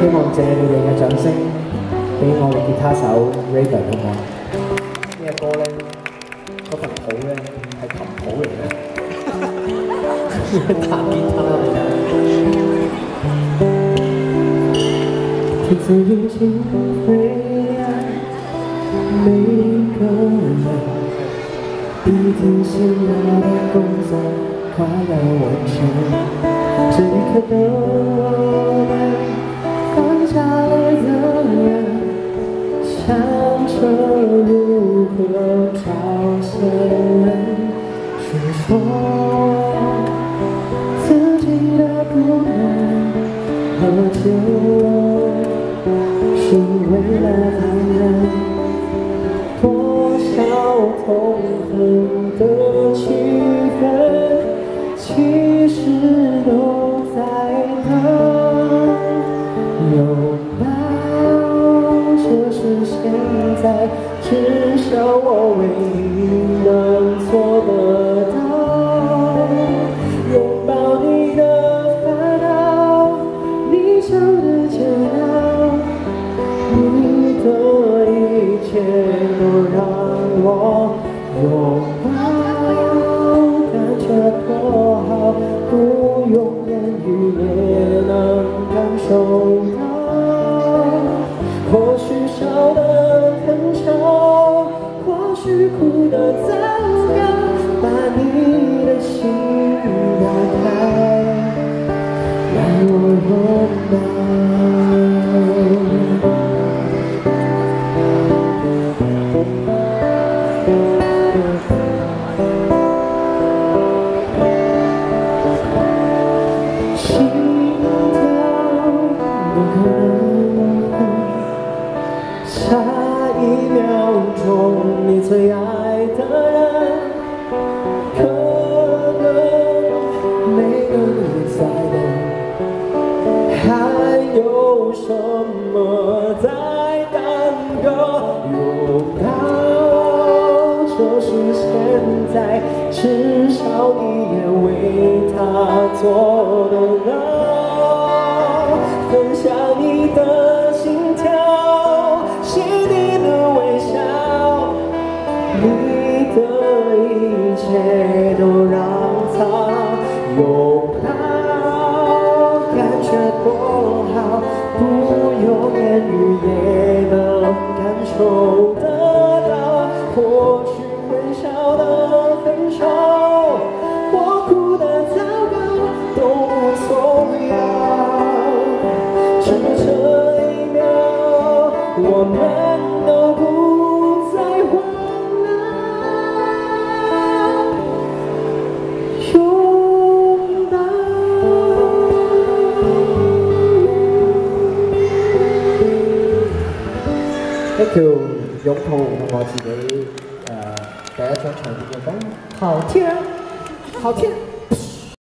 希望借你哋嘅掌聲，俾我嘅吉他手 Raven 好唔好？呢隻歌咧，嗰份譜咧係琴譜嚟嘅，彈吉他嚟嘅。独自遇见灰暗，每个人一定醒来的工作快要完成，这一刻的我们放下了责任，想着如何找些人诉说自己的不安和绝望。是为了旁人，多少痛恨的气氛，其实都在等。拥抱，这是现在，至少我唯一能做得到。拥抱你的烦恼，你想的煎熬。你的一切都让我拥抱，感觉多好，不用言语可能，下一秒钟你最爱的人，可能没能力再等，还有什么在耽搁？拥抱，就是现在，至少你也为他做受得到。或许会笑得很少，我哭的糟糕，都不重要。只这一秒，我们擁抱我自己誒、第一張唱片嘅歌，好聽，好聽。